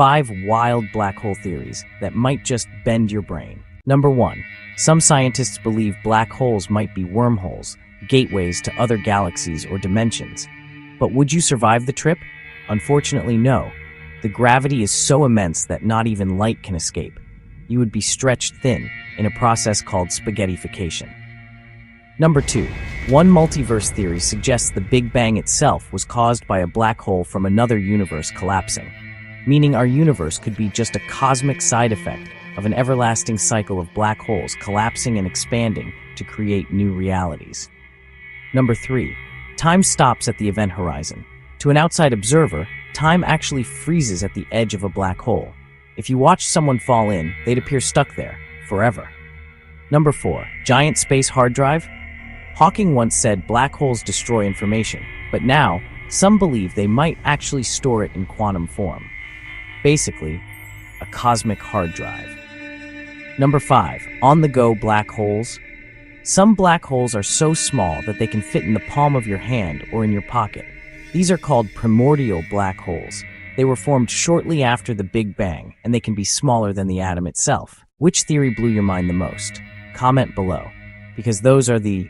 five wild black hole theories that might just bend your brain. Number one, some scientists believe black holes might be wormholes, gateways to other galaxies or dimensions. But would you survive the trip? Unfortunately, no. The gravity is so immense that not even light can escape. You would be stretched thin in a process called spaghettification. Number two, one multiverse theory suggests the Big Bang itself was caused by a black hole from another universe collapsing, meaning our universe could be just a cosmic side effect of an everlasting cycle of black holes collapsing and expanding to create new realities. Number three, time stops at the event horizon. To an outside observer, time actually freezes at the edge of a black hole. If you watch someone fall in, they'd appear stuck there, forever. Number four, giant space hard drive. Hawking once said black holes destroy information, but now, some believe they might actually store it in quantum form. Basically, a cosmic hard drive. Number 5. On-the-go black holes. Some black holes are so small that they can fit in the palm of your hand or in your pocket. These are called primordial black holes. They were formed shortly after the Big Bang, and they can be smaller than the atom itself. Which theory blew your mind the most? Comment below, because those are the